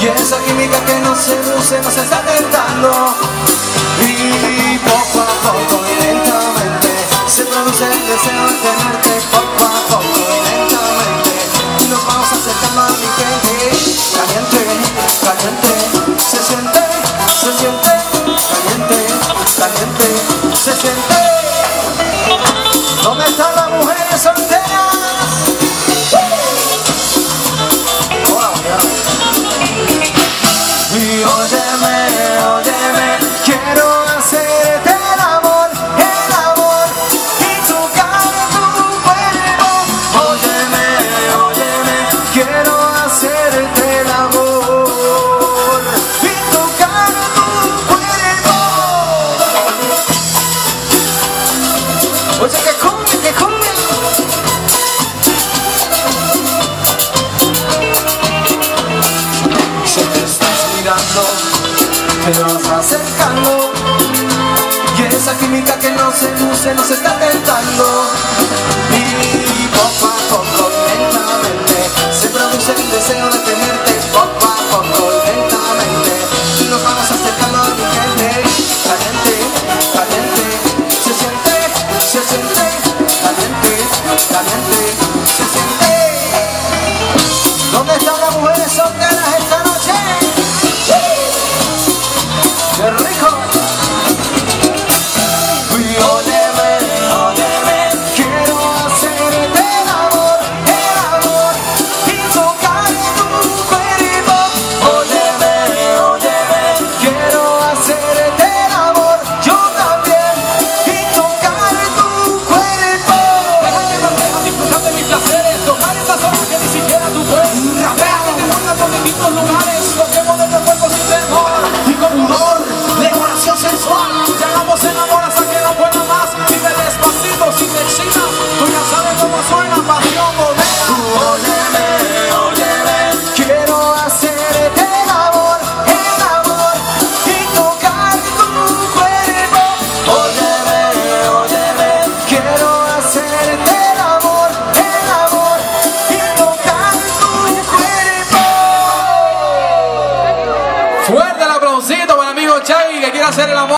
Y esa química que no se luce nos está tentando. Y poco a poco y lentamente Se produce el deseo de tenerte Poco a poco y lentamente. Y nos vamos acercando a mi gente. Caliente, caliente Se siente, se siente. Caliente, caliente Se siente. ¿Dónde están las mujeres solteras? Quiero hacerte el amor y tocar tu cuerpo. Oye, que cumbia, que cumbia. Si te estás mirando, te vas acercando Y esa química que no se luce nos está tentando deseo de tenerte Poco a poco, lentamente. Nos vamos acercando a mi gente. Caliente, caliente. Se siente, se siente Caliente, caliente Chavi que quiere hacer el amor.